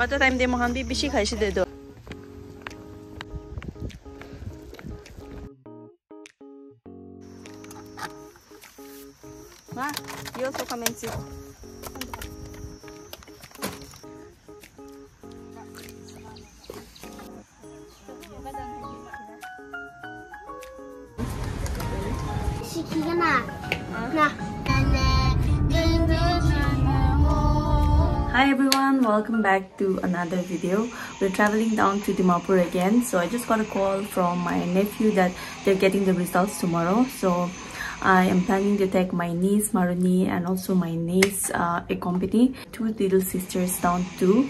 Pada time dia makan bi bisi khai si de do. Ma, you also come and sit. Welcome back to another video. We're traveling down to Dimapur again. So I just got a call from my nephew that they're getting the results tomorrow. So I am planning to take my niece Maruni and also my niece uh, accompany two little sisters down to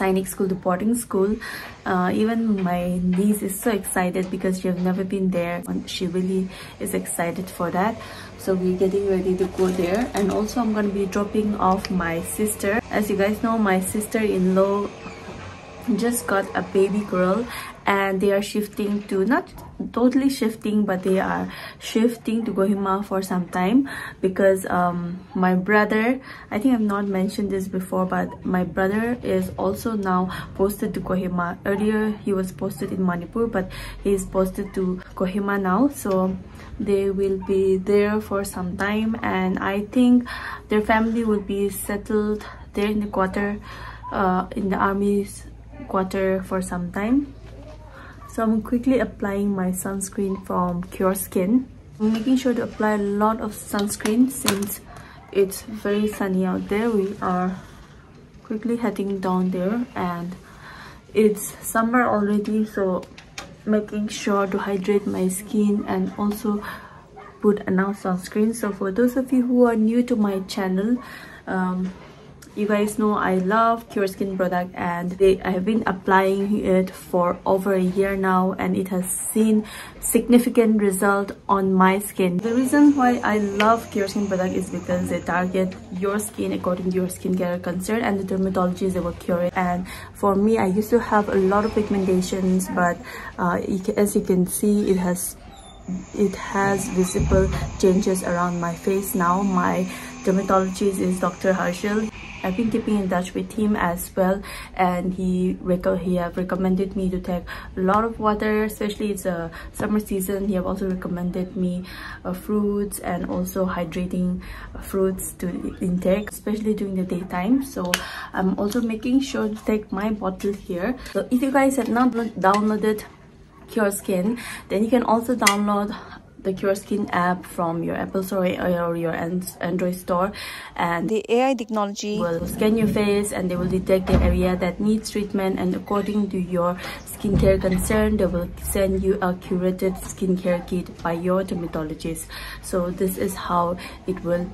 Sainik School, the boarding school. Uh, even my niece is so excited because she has never been there. She really is excited for that. So we're getting ready to go there. And also I'm going to be dropping off my sister. As you guys know, my sister-in-law just got a baby girl and they are shifting to not totally shifting but they are shifting to Kohima for some time because um, my brother I think I've not mentioned this before but my brother is also now posted to Kohima earlier he was posted in Manipur but he is posted to Kohima now. So they will be there for some time and I think their family will be settled there in the quarter uh, in the army's quarter for some time so i'm quickly applying my sunscreen from Cureskin. I'm making sure to apply a lot of sunscreen since it's very sunny out there. We are quickly heading down there and it's summer already so making sure to hydrate my skin and also put enough sunscreen. So for those of you who are new to my channel um, you guys know i love Cureskin product and they, i have been applying it for over a year now and it has seen significant result on my skin. The reason why i love Cureskin product is because they target your skin according to your skincare concern and the dermatologists they will cure it and for me i used to have a lot of pigmentations but uh, as you can see it has it has visible changes around my face now. My dermatologist is dr harshal I've been keeping in touch with him as well and he he have recommended me to take a lot of water especially it's a summer season. He have also recommended me uh, fruits and also hydrating fruits to intake especially during the daytime. So I'm also making sure to take my bottle here. So if you guys have not downloaded Cureskin then you can also download the Cureskin app from your Apple Store or your Android store and the AI technology will scan your face and they will detect the area that needs treatment and according to your skincare concern they will send you a curated skincare kit by your dermatologist. So this is how it will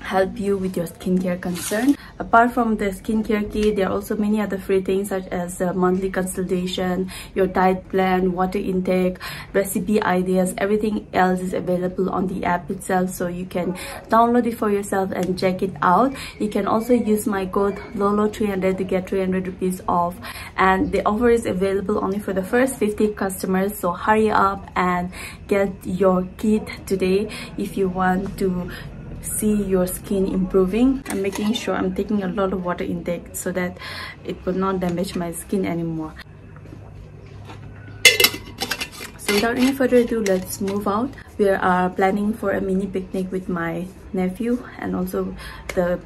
help you with your skincare concern. Apart from the skincare kit there are also many other free things such as the monthly consultation your diet plan water intake recipe ideas. Everything else is available on the app itself so you can download it for yourself and check it out. You can also use my code lolo 300 to get 300 rupees off. And the offer is available only for the first 50 customers so hurry up and get your kit today if you want to see your skin improving. I'm making sure i'm taking a lot of water intake so that it will not damage my skin anymore. So without any further ado let's move out. We are planning for a mini picnic with my nephew and also the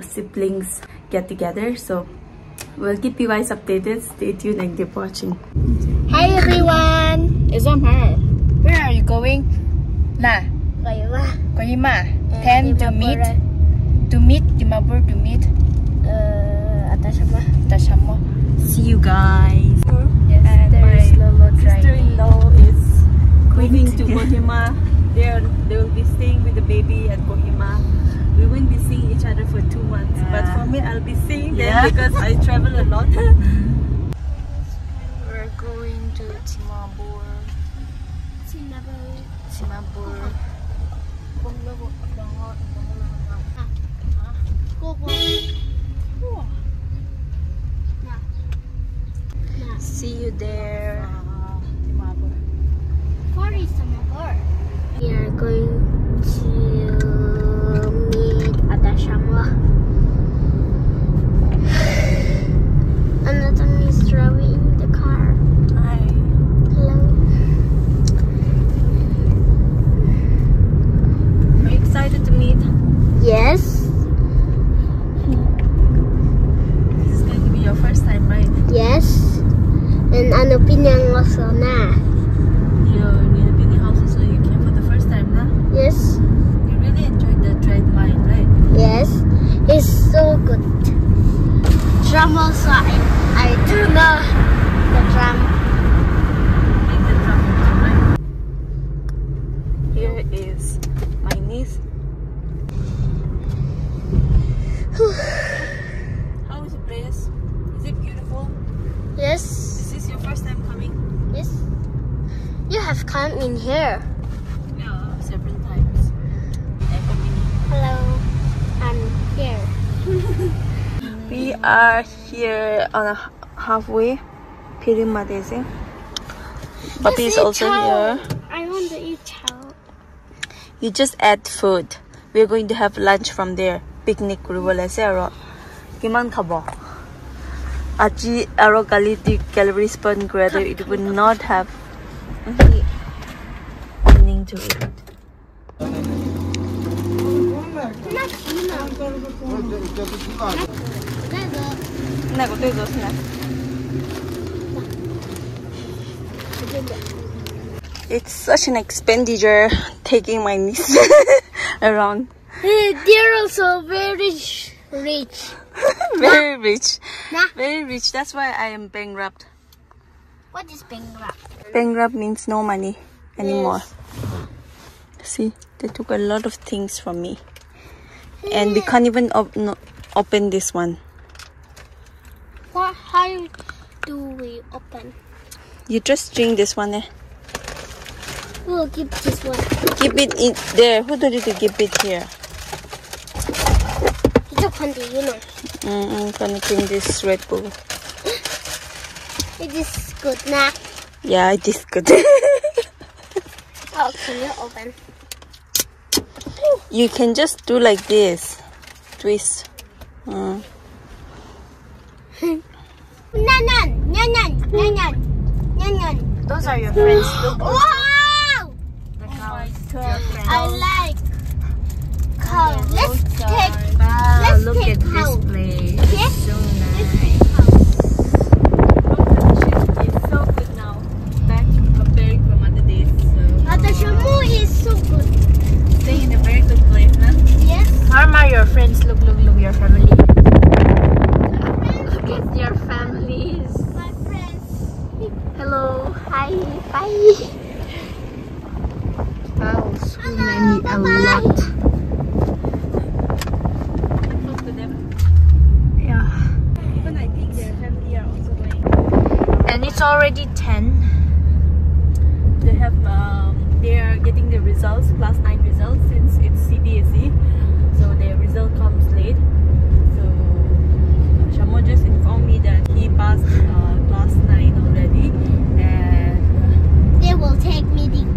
siblings get together. So we'll keep you guys updated. Stay tuned and keep watching. Hi everyone. It's on her where are you going? Nah Kohima. Kohima. Eh, ten to meet. To meet Dimapur to meet. Eh, uh, Atashama. Atashama. See you guys. Hmm? Yes, and there's my Lolo sister-in-law is moving to Kohima. They are, they will be staying with the baby at Kohima. We won't be seeing each other for two months, yeah. but for me, I'll be seeing them yeah. because I travel a lot. Mm-hmm. We're going to Timabur. Timabur. Timabur. See you there. Ah, Samabur? We are going to meet Atashama. Nino Pinyang also na. Your Nilbini house also you came for the first time, nah? Yes. You really enjoyed the trade line, right? Yes. It's so good. Drum also I, I do know the drum. Make the drum also, right? Here is my niece. How is the place? Is it beautiful? Yes. Is this your first time coming? Yes. You have come in here. Yeah, several times. Echo Mini. Hello. I'm here. We are here on a halfway Pirima Daisy. Bobby is also here. I want to eat chow. You just add food. We're going to have lunch from there. Picnic ruwalese aro. Kiman kabo? Aji aro kaliti calories per greater. It would not have meaning to it. 那个， Snack, 对着 snack. It's such an expenditure taking my niece around. Eh, They're also very sh- rich. Very rich. Nah. Very rich. That's why I am bankrupt. What is bankrupt? Bankrupt means no money anymore. See, they took a lot of things from me. And we can't even op- no- open this one. You just drink this one. Eh? We'll keep this one. Keep it in there. Who told you to keep it here? It's a candy, you know. Mm, I'm gonna drink this Red Bull. It is good now. Yeah, it is good. Oh, can you open? you can just do like this. Twist. Mm. Nyan, nyan, nyan, nyan. Those are your friends. Look. Wow! Oh I like cow. Let's take, Wow, let's look take at this cow. place. Yes? So let's nice. is so good now. Back comparing from other days. So But the is so good. staying in a very good place, huh? Yes. How are your friends? Look, look, look, your family. Look at your families. Hello. Hi. Bye. Wow, so Hello, many, a bye-bye. lot. Talk to them. Yeah. Even I think their family are also going. And it's already 10. They have, um, they are getting the results, class 9 results, since it's CBSE. So their result comes late. So Shamo just informed me that he passed uh, class 9 already. And They will take meeting.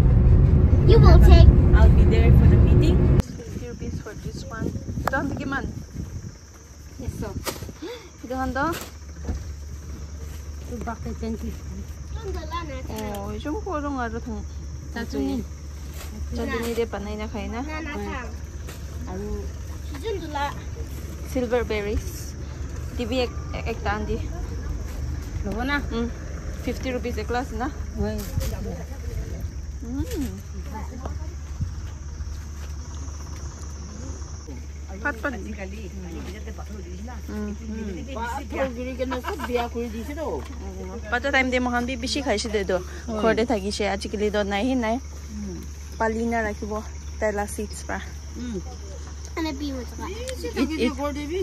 You will take. I'll be there for the meeting. 50 rupees for this one. Ito ang tikiman. Yes, so. Ito ang to. Two buckets and 어, 좀 거랑 아주 동. 짜증이. 짜증이 돼 바나이 나 카이나. 나나상. 아니, 기준둘라. Silver berries. DB ek ek tandi. 너구나. 음. 50 rupees a class na. 왜? 음. Patpat ni kali. Pada time dia makan bi bishi khayshi deh do. Kode thagi she, aji kali do nahi nahi. Palina lagi bo, tela seats pa. Ane bi macam. Ini sih tadi kode bi.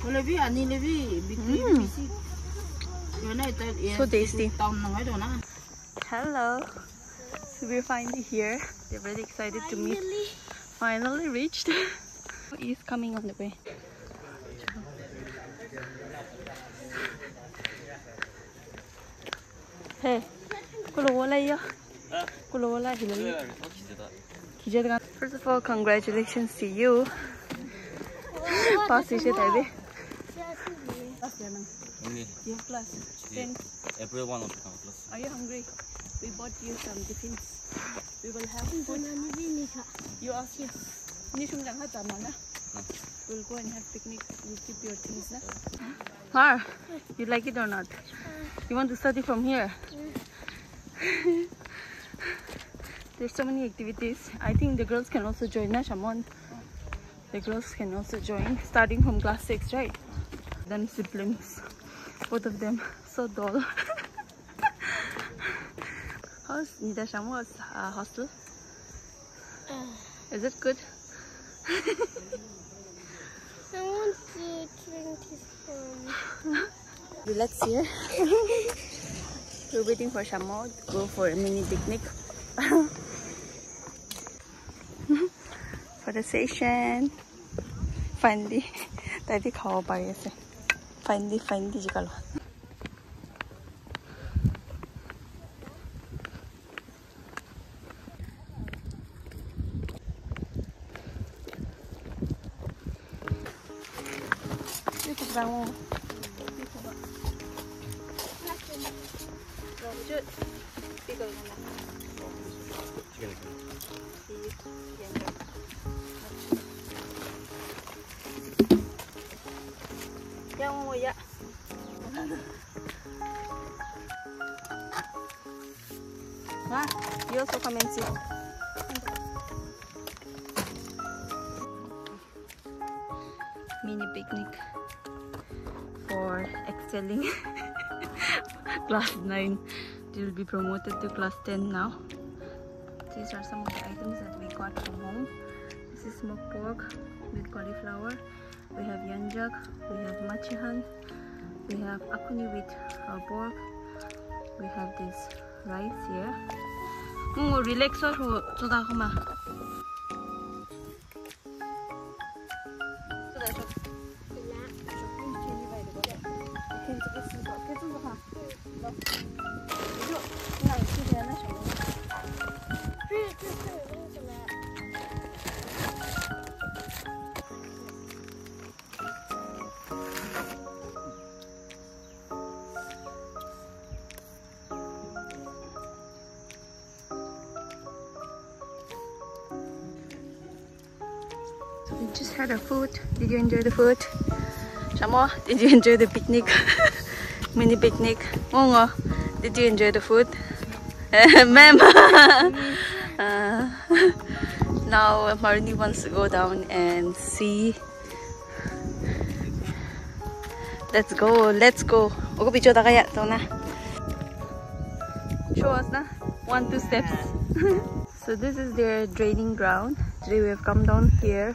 Kode bi, ani le bi, bikin. So tasty. Hello. we're finally here. They're really excited finally. to meet. Finally reached. He's coming on the way. Hey, First of all, congratulations to you. Oh, Pass Everyone of class. Are you hungry? We bought you some defense. We will have good. You asked me. We'll go and have picnic. You keep your things, na? You like it or not? You want to study from here? There's so many activities. I think the girls can also join, na Shamon? The girls can also join, starting from class 6, right? Then siblings, both of them, so dull. How's Nidashamwa's uh, ah. hostel? Is it good? I want to drink this one. Let's here. We're waiting for Shamo to go for a mini picnic. for the session. Finally, daddy called by us. Finally, finally, Vamos. Pico de goma. Sí, bien. やんおや。わ、よそかめ。Excelling class 9 they will be promoted to class 10 now these are some of the items that we got from home this is smoked pork with cauliflower we have yanjak we have machihan we have akuni with uh, pork we have this rice here oh relax or so Had our food. Did you enjoy the food? Shamo, did you enjoy the picnic? Mini picnic. Mongo, did you enjoy the food? Ma'am. Uh, now Marini wants to go down and see. Let's go, let's go. Ogo bicho da kaya to na. Show us na. One, two steps. so this is their draining ground. Today we have come down here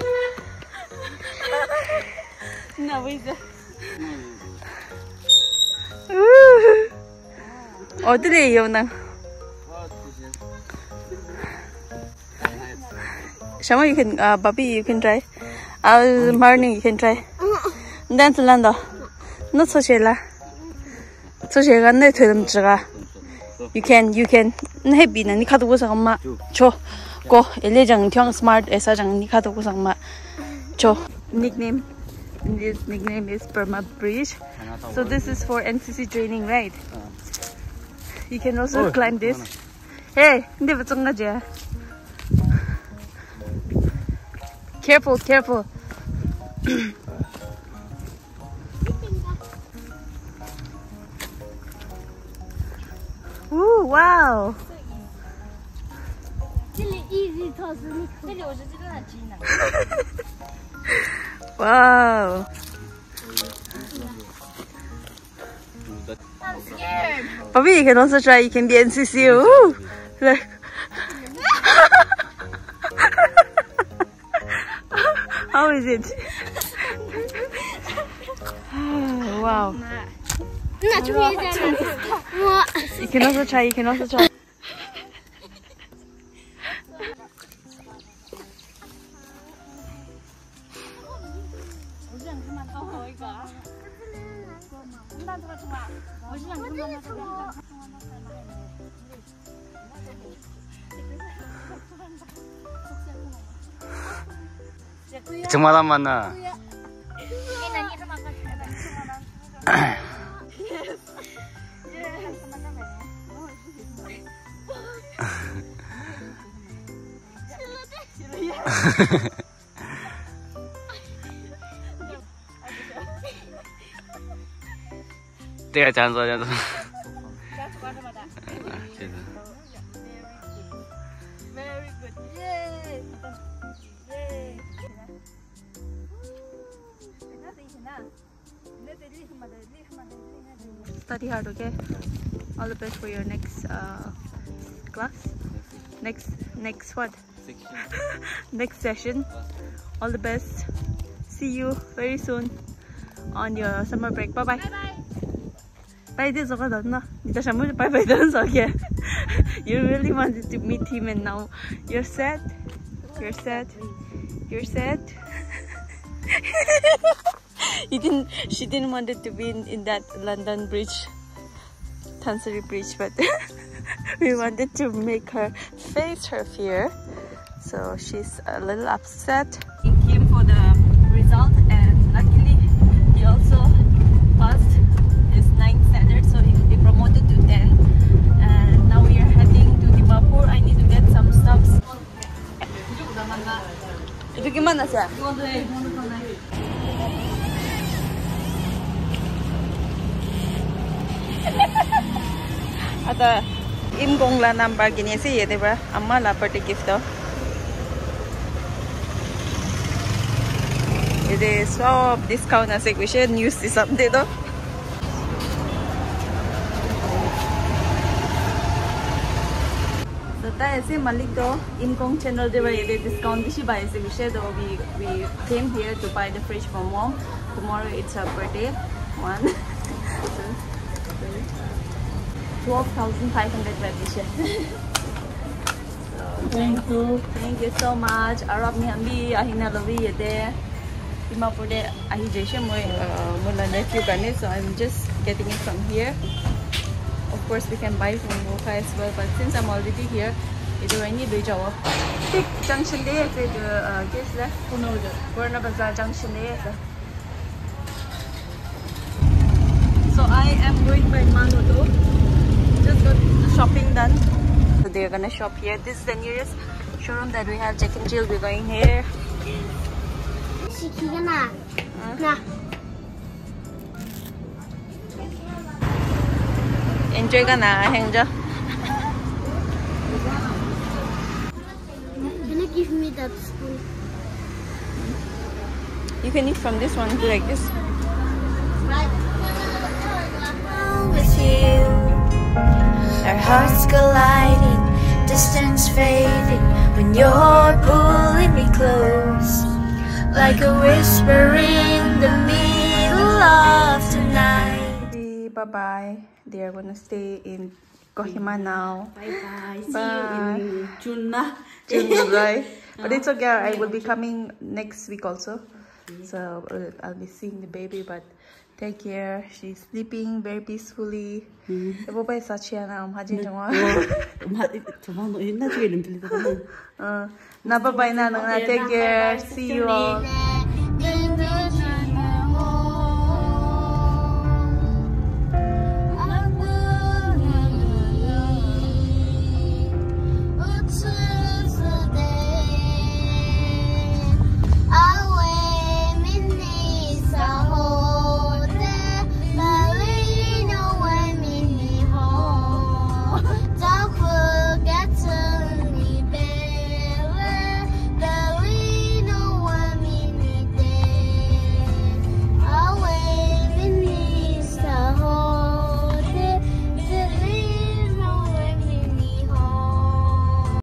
На выйди. Одри явна. Shama you can, uh, Bobby you can try. Uh, Marnie, you can try. Dance lando. No so she la. So she shela ne thedam chiga. You can, you can. Ne bi na ni khadu go sang ma. Cho. Go ele jang thyang smart esa jang ni khadu go sang ma. Cho. Nickname. This his nickname is Burma Bridge. So this is for NCC training, right? You can also oh, climb this. Hey, never ba? Careful, careful. Ooh, wow. Really easy toss. Wow! I'm scared. Bobby, you can also try. You can be NCC. Ooh. How is it? wow. You can also try. You can also try. lama na. Teka, chance, chance. For your next uh, class. Next, next what? next session. All the best. See you very soon on your summer break. Bye bye. Bye bye. Bye this okay na. Dito siya mo bye bye doon sa. You really wanted to meet him and now you're sad. You're sad. You're sad. you didn't she didn't want it to be in, in that London bridge. Tansery bridge, but we wanted to make her face her fear. So she's a little upset. He came for the result and luckily he also passed his 9th standard so he will be promoted to 10 and now we are heading to Dimapur. I need to get some stuffs. Itu gimana sih? da im gong la number gini si ye debra amma la party gift to ede sob discount ase kushe news is update to ता ऐसे मालिक तो Encalm channel दे वर ये discount भी bye से विषय तो we we came here to buy the fridge from mom tomorrow it's a birthday one 12,500 rupees. thank you. Thank you so much. Arab ni ambi ahina lovi yede. Dimapur de ahi jeshe moy uh, mula nephew kane. So I'm just getting it from here. Of course we can buy from Moka as well. But since I'm already here, it's ini beja wa. Tik junction de itu de guess lah. Puno de. Warna Bazaar junction de. So I am going by Manoto just got shopping done. So they're gonna shop here. This is the nearest showroom that we have. Jack and Jill, we're going here. Huh? Enjoy gana, Hengja. Can you give me that spoon? You can eat from this one, like this. Right. With you. Our hearts colliding, distance fading when you're pulling me close. Like a whisper in the middle of the night. Bye bye. They are gonna stay in Kohima now. Bye bye. See Bye. you in June na. June, July. But it's okay. I will be coming next week also. So uh, I'll be seeing the baby. But take care. She's sleeping very peacefully. Ebo pa sa chiya na am hajin jama. 저만 너 옛날 중에 이름 빌리다가 Uh, na bye bye na na. Take care. See you all.